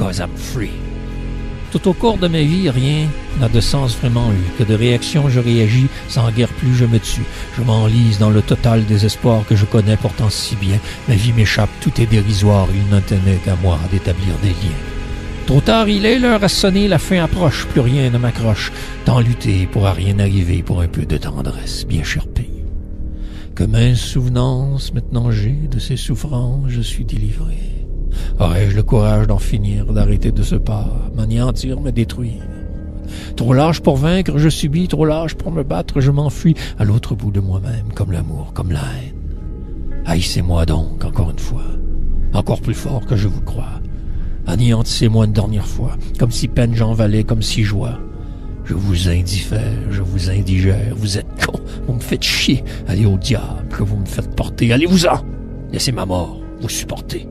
I'm free. Tout au cours de ma vie, rien n'a de sens vraiment eu. Que de réactions je réagis, sans guère plus je me tue. Je m'enlise dans le total désespoir que je connais pourtant si bien. Ma vie m'échappe, tout est dérisoire, il n'en tenait qu'à moi d'établir des liens. Trop tard il est, l'heure a sonné, la fin approche, plus rien ne m'accroche. Tant lutter pourra rien arriver pour un peu de tendresse, bien cher pays. Que mince souvenance maintenant j'ai de ces souffrances, je suis délivré. Aurais-je le courage d'en finir, d'arrêter de ce pas, m'anéantir, me détruire? Trop lâche pour vaincre, je subis, trop lâche pour me battre, je m'enfuis à l'autre bout de moi-même, comme l'amour, comme la haine. Haïssez-moi donc, encore une fois, encore plus fort que je vous crois. Anéantissez-moi une dernière fois, comme si peine j'en valais, comme si joie. Je vous indiffère, je vous indigère, vous êtes con, vous me faites chier, allez au diable que vous me faites porter, allez-vous-en, laissez ma mort vous supporter.